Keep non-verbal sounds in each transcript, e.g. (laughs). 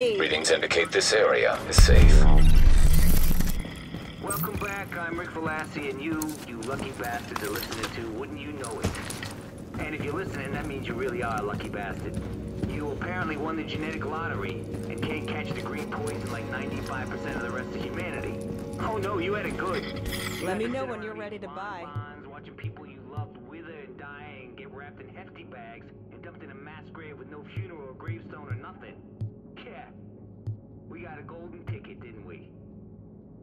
Readings indicate this area is safe. Welcome back, I'm Rick Velassi, and you, you lucky bastards are listening to Wouldn't You Know It. And if you're listening, that means you really are a lucky bastard. You apparently won the genetic lottery and can't catch the green poison like 95% of the rest of humanity. Oh no, you had it good. You Let me know when you're ready to buy. bonbons, Watching people you loved wither and die and get wrapped in hefty bags and dumped in a mass grave with no funeral or gravestone or nothing. Got a golden ticket, didn't we?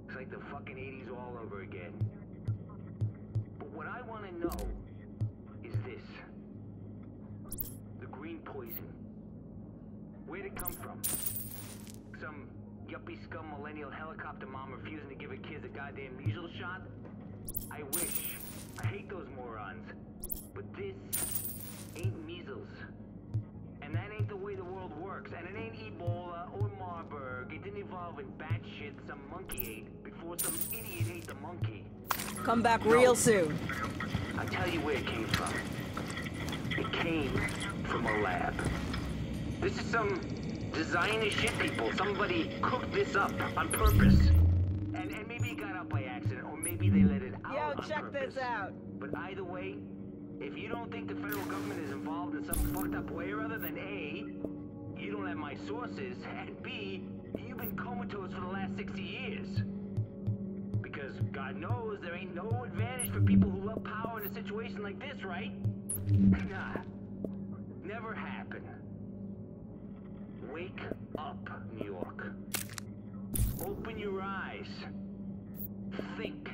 It's like the fucking 80s all over again. But what I want to know is this. The green poison. Where'd it come from? Some yuppie scum millennial helicopter mom refusing to give her kids a goddamn measles shot? I wish. I hate those morons. But this Marburg. It didn't evolve in bat shit some monkey ate before some idiot ate the monkey. Come back real soon. I'll tell you where it came from. It came from a lab. This is some designer shit, people. Somebody cooked this up on purpose. And, and maybe it got out by accident, or maybe they let it out Yo, check purpose. this out. But either way, if you don't think the federal government is involved in some fucked up way or other, then A, my sources, and B, you've been comatose for the last 60 years. Because God knows there ain't no advantage for people who love power in a situation like this, right? (laughs) Nah. Never happen. Wake up, New York. Open your eyes. Think.